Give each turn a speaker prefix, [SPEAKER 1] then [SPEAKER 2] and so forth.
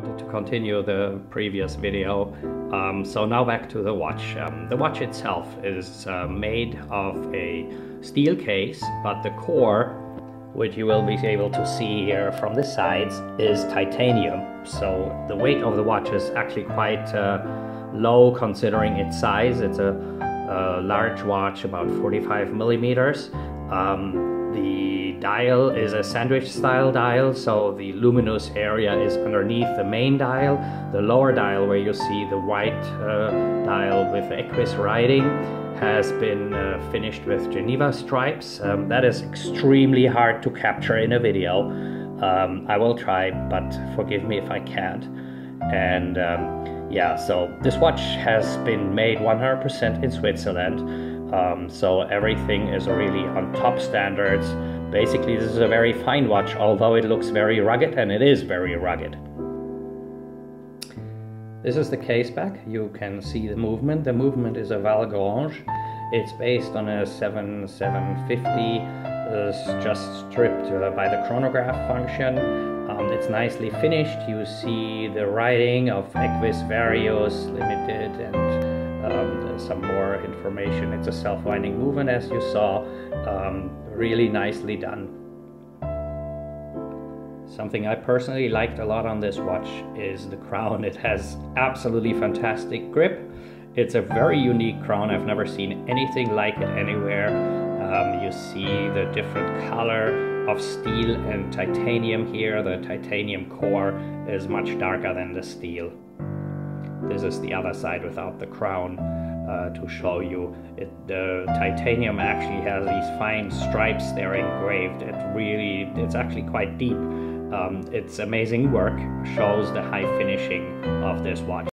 [SPEAKER 1] wanted to continue the previous video. Um, so now back to the watch. Um, the watch itself is uh, made of a steel case, but the core, which you will be able to see here from the sides, is titanium. So the weight of the watch is actually quite uh, low considering its size. It's a, a large watch, about 45 millimeters. Um, the dial is a sandwich style dial, so the luminous area is underneath the main dial. The lower dial, where you see the white uh, dial with Eqvis writing, has been uh, finished with Geneva stripes. Um, that is extremely hard to capture in a video. Um, I will try, but forgive me if I can't. And um, yeah, so this watch has been made 100% in Switzerland. Um, so everything is really on top standards. Basically, this is a very fine watch, although it looks very rugged, and it is very rugged. This is the case back. You can see the movement. The movement is a Valgranges. It's based on a 7750, uh, just stripped uh, by the chronograph function. Um, it's nicely finished. You see the writing of Eqvis Varius Limited and um, some more information. It's a self-winding movement as you saw, um, really nicely done. Something I personally liked a lot on this watch is the crown. It has absolutely fantastic grip. It's a very unique crown. I've never seen anything like it anywhere. Um, you see the different color of steel and titanium here. The titanium core is much darker than the steel. This is the other side without the crown uh, to show you. It, the titanium actually has these fine stripes there engraved. It really, it's actually quite deep. Um, it's amazing work, shows the high finishing of this watch.